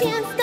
dance.